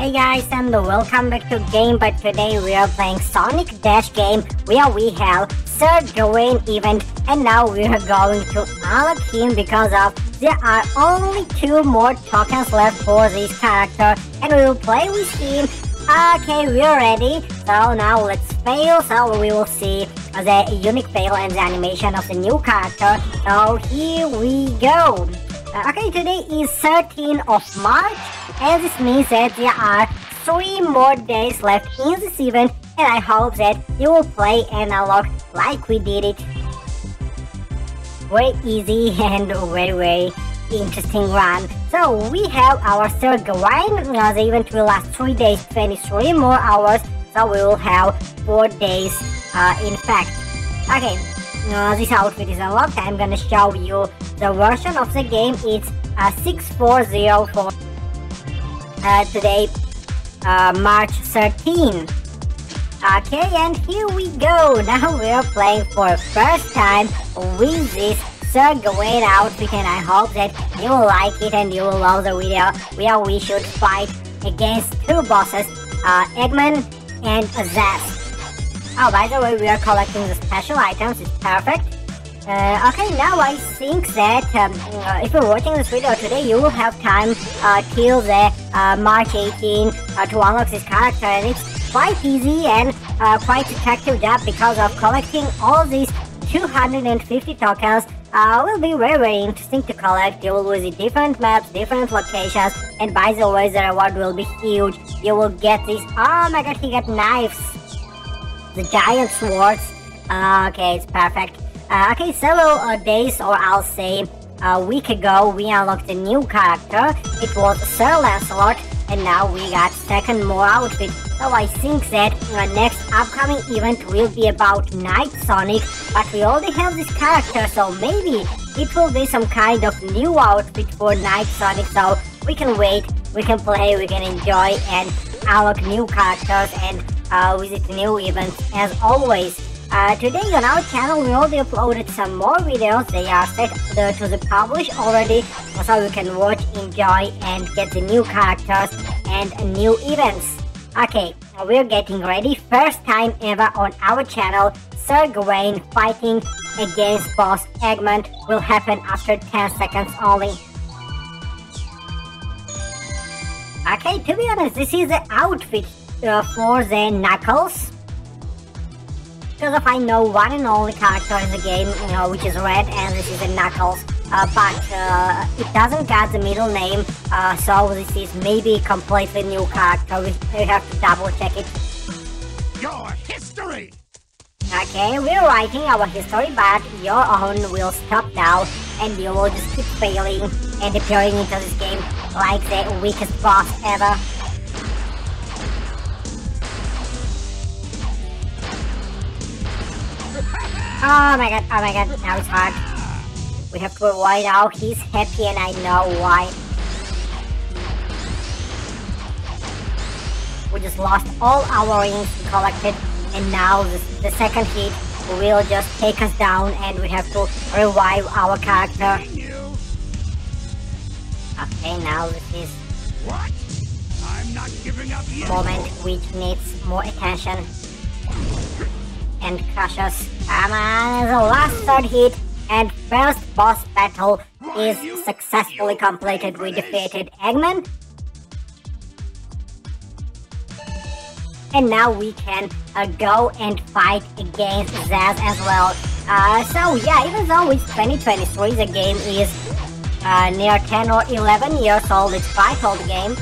Hey guys and welcome back to Game Bot today we are playing Sonic Dash game where we have Sir Gawain event and now we are going to unlock him because of there are only two more tokens left for this character and we will play with him. Okay, we're ready. So now let's fail so we will see the unique fail and the animation of the new character. So here we go. Uh, okay, today is 13th of March and this means that there are three more days left in this event and I hope that you will play and unlock like we did it. Very easy and very very interesting run. So we have our Sir Gawain, uh, the event will last 3 days, 23 more hours, so we will have 4 days uh, in fact. Okay, uh, this outfit is unlocked, I'm gonna show you the version of the game, is uh, 6404 uh, today, uh, March 13. Okay, and here we go. Now we're playing for first time with this Sir Gawain outfit and I hope that you will like it and you will love the video where we should fight against two bosses, uh, Eggman and Zazz. Oh, by the way, we are collecting the special items, it's perfect. Uh, okay, now I think that um, uh, if you're watching this video today, you will have time uh, till the uh, March 18 uh, to unlock this character, and it's quite easy and uh, quite attractive job because of collecting all these 250 tokens. will be very very interesting to collect. You will visit different maps, different locations, and by the way, the reward will be huge. You will get these. Oh my god, he got knives, the giant swords. okay, it's perfect. Uh, okay, several uh, days or I'll say a week ago we unlocked a new character. It was Sir Lancelot and now we got second more outfit. So I think that uh, next upcoming event will be about Night Sonic, but we already have this character so maybe it will be some kind of new outfit for Night Sonic so we can wait, we can play, we can enjoy and unlock new characters and uh, visit new events as always. Uh, today on our channel we already uploaded some more videos, they are set to the publish already, so you can watch, enjoy and get the new characters and new events. Okay, we're getting ready, first time ever on our channel, Sir Gawain fighting against boss Eggman will happen after 10 seconds only. Okay, to be honest, this is the outfit uh, for the Knuckles because if I know one and only character in the game, you know, which is Red, and this is a Knuckles. Uh, but uh, it doesn't got the middle name, uh, so this is maybe a completely new character. We, we have to double check it. Your history! Okay, we're writing our history, but your own will stop now, and you will just keep failing and appearing into this game like the weakest boss ever. Oh my god, oh my god, now it's hard. We have to avoid now, he's happy and I know why. We just lost all our rings we collected and now the, the second hit will just take us down and we have to revive our character. Okay, now this is what? I'm not giving up yet. moment which needs more attention and crush us. Come on, the last third hit and first boss battle is successfully completed. We defeated Eggman. And now we can uh, go and fight against Zazz as well. Uh, so yeah, even though it's 2023, the game is uh, near 10 or 11 years old, it's quite old game.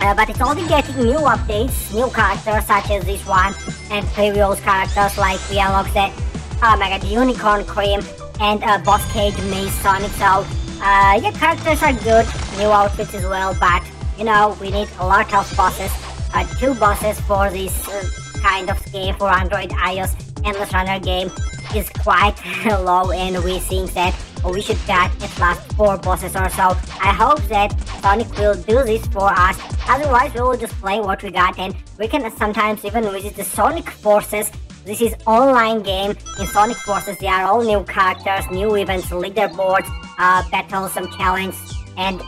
Uh, but it's only getting new updates, new characters such as this one, and previous characters like we unlocked the, my god, Unicorn Cream and uh, Boss Cage Maze Sonic. So, uh, yeah, characters are good, new outfits as well, but you know, we need a lot of bosses, uh, two bosses for this uh, kind of game for Android iOS Endless Runner game is quite low and we think that we should get at last 4 bosses or so. I hope that Sonic will do this for us, otherwise we will just play what we got and we can sometimes even visit the Sonic Forces. This is online game. In Sonic Forces there are all new characters, new events, leaderboards, uh, battles, some challenges and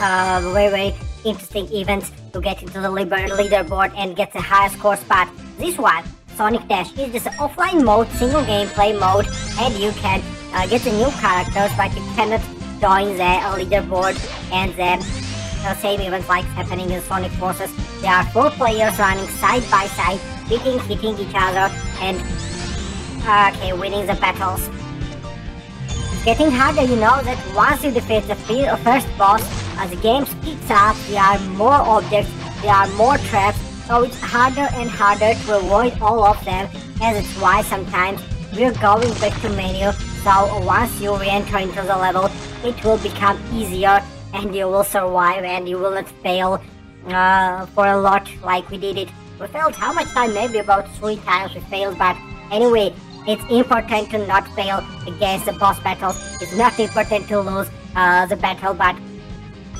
uh, very very interesting events to get into the leaderboard and get the highest score spot. This one, Sonic Dash, is just an offline mode, single gameplay mode, and you can uh, get the new characters, but you cannot join the leaderboard and the the same events like happening in Sonic Forces. There are four players running side by side, beating, hitting each other, and uh, okay, winning the battles. It's getting harder, you know, that once you defeat the first boss, as the game speeds up, there are more objects, there are more traps, so it's harder and harder to avoid all of them, and it's why sometimes we're going back to menu, so once you re-enter into the level, it will become easier and you will survive and you will not fail uh, for a lot like we did it. We failed how much time? Maybe about three times we failed, but anyway, it's important to not fail against the boss battles. It's not important to lose uh, the battle, but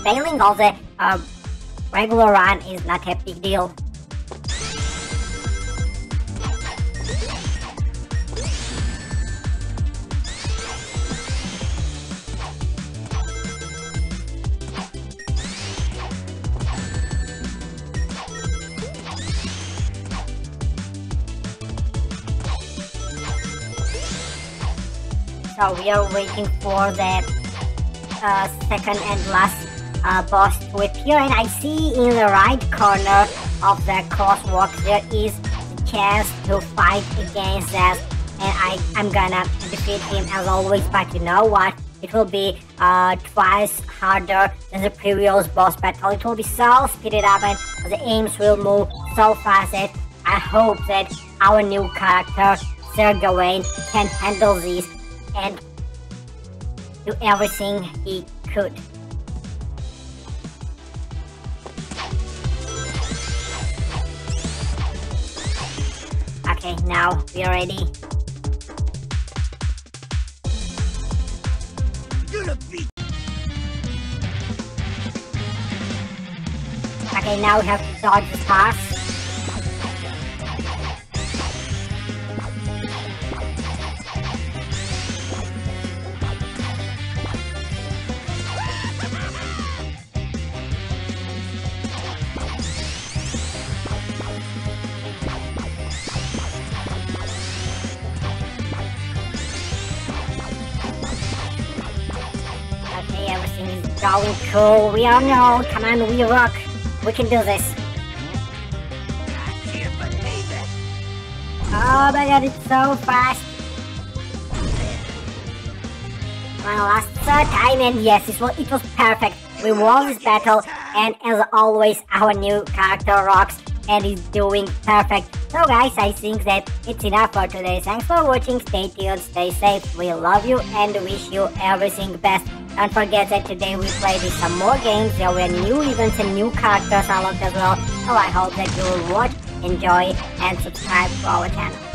failing all the uh, regular run is not a big deal. So we are waiting for the uh, second and last uh, boss to appear. And I see in the right corner of the crosswalk there is a chance to fight against that and I, I'm gonna defeat him as always but you know what? It will be uh, twice harder than the previous boss battle. It will be so speeded up and the aims will move so fast that I hope that our new character, Sir Gawain, can handle these and do everything he could. Okay, now we are ready. Okay, now we have to dodge the pass. Going cool. We all know. Come on, we rock. We can do this. Oh my god, it's so fast. My last time and yes, it was, it was perfect. We won this battle and as always our new character rocks and is doing perfect. So guys, I think that it's enough for today. Thanks for watching. Stay tuned, stay safe. We love you and wish you everything best. Don't forget that today we played some more games. There were new events and new characters unlocked as well. So I hope that you will watch, enjoy, and subscribe to our channel.